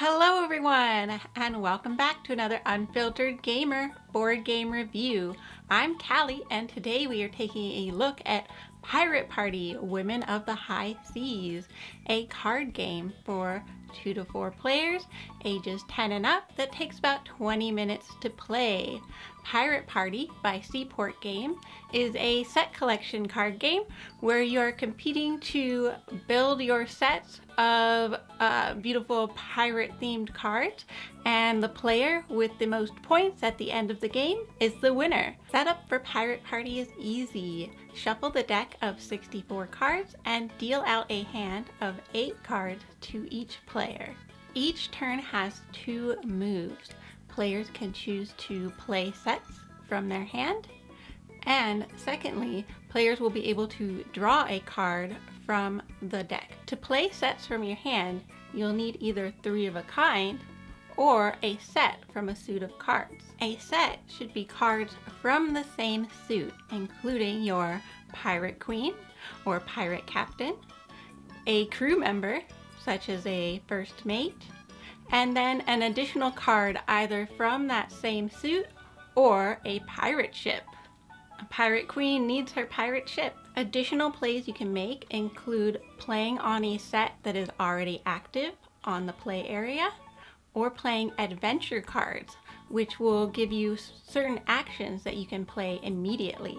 Hello everyone and welcome back to another Unfiltered Gamer board game review. I'm Callie and today we are taking a look at Pirate Party Women of the High Seas, a card game for two to four players, ages 10 and up, that takes about 20 minutes to play. Pirate Party by Seaport Game is a set collection card game where you're competing to build your sets of uh, beautiful pirate themed cards and the player with the most points at the end of the game is the winner. Setup for Pirate Party is easy. Shuffle the deck of 64 cards and deal out a hand of 8 cards to each player. Each turn has two moves. Players can choose to play sets from their hand and secondly, players will be able to draw a card from the deck. To play sets from your hand, you'll need either three of a kind or a set from a suit of cards. A set should be cards from the same suit, including your pirate queen or pirate captain, a crew member, such as a first mate, and then an additional card either from that same suit or a pirate ship. A pirate queen needs her pirate ship. Additional plays you can make include playing on a set that is already active on the play area or playing adventure cards, which will give you certain actions that you can play immediately.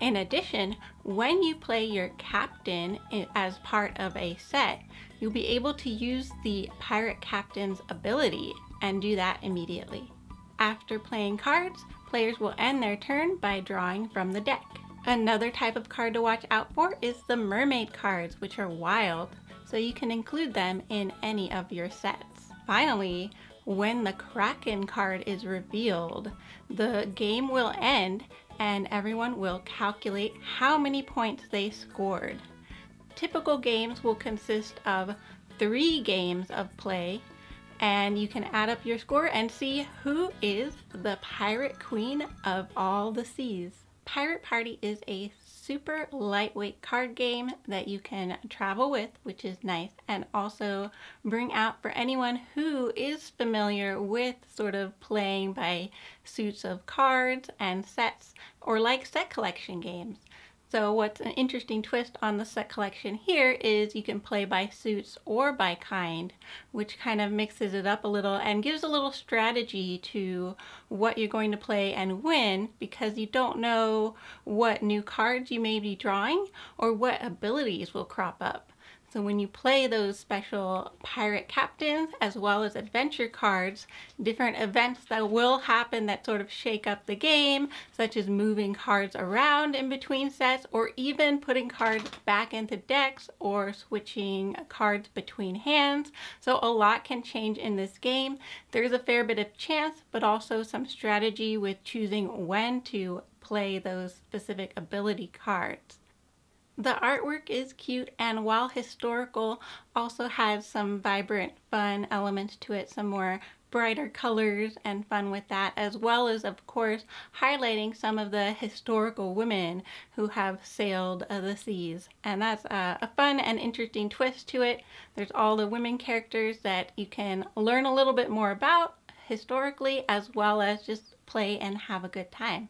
In addition, when you play your captain as part of a set, you'll be able to use the pirate captain's ability and do that immediately. After playing cards, Players will end their turn by drawing from the deck. Another type of card to watch out for is the mermaid cards, which are wild, so you can include them in any of your sets. Finally, when the Kraken card is revealed, the game will end and everyone will calculate how many points they scored. Typical games will consist of three games of play and you can add up your score and see who is the pirate queen of all the seas. Pirate Party is a super lightweight card game that you can travel with, which is nice, and also bring out for anyone who is familiar with sort of playing by suits of cards and sets or like set collection games. So what's an interesting twist on the set collection here is you can play by suits or by kind, which kind of mixes it up a little and gives a little strategy to what you're going to play and win because you don't know what new cards you may be drawing or what abilities will crop up. So when you play those special pirate captains as well as adventure cards, different events that will happen that sort of shake up the game, such as moving cards around in between sets or even putting cards back into decks or switching cards between hands. So a lot can change in this game. There's a fair bit of chance, but also some strategy with choosing when to play those specific ability cards. The artwork is cute and while historical also has some vibrant fun elements to it, some more brighter colors and fun with that as well as of course highlighting some of the historical women who have sailed uh, the seas and that's uh, a fun and interesting twist to it. There's all the women characters that you can learn a little bit more about historically as well as just play and have a good time.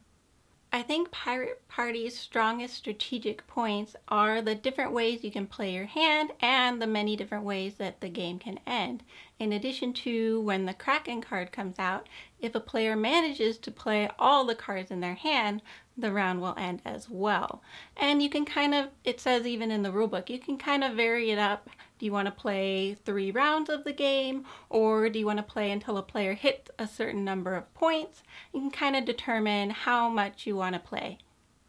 I think Pirate Party's strongest strategic points are the different ways you can play your hand and the many different ways that the game can end. In addition to when the Kraken card comes out, if a player manages to play all the cards in their hand, the round will end as well. And you can kind of, it says even in the rulebook, you can kind of vary it up do you want to play three rounds of the game or do you want to play until a player hits a certain number of points? You can kind of determine how much you want to play.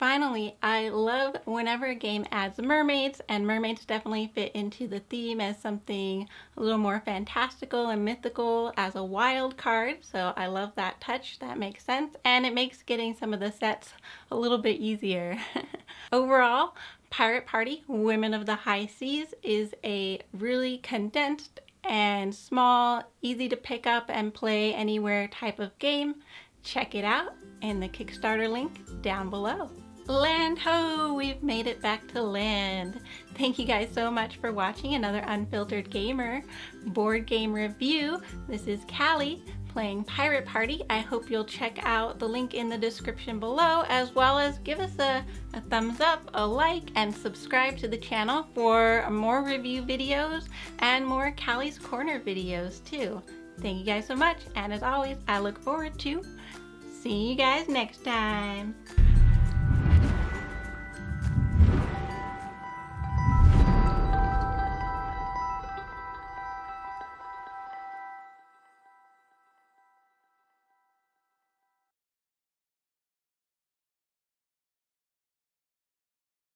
Finally, I love whenever a game adds mermaids, and mermaids definitely fit into the theme as something a little more fantastical and mythical as a wild card, so I love that touch, that makes sense, and it makes getting some of the sets a little bit easier. Overall, Pirate Party Women of the High Seas is a really condensed and small, easy to pick up and play anywhere type of game. Check it out in the Kickstarter link down below. Land ho! We've made it back to land. Thank you guys so much for watching another Unfiltered Gamer board game review. This is Callie playing Pirate Party. I hope you'll check out the link in the description below as well as give us a, a thumbs up, a like, and subscribe to the channel for more review videos and more Callie's Corner videos too. Thank you guys so much and as always I look forward to seeing you guys next time.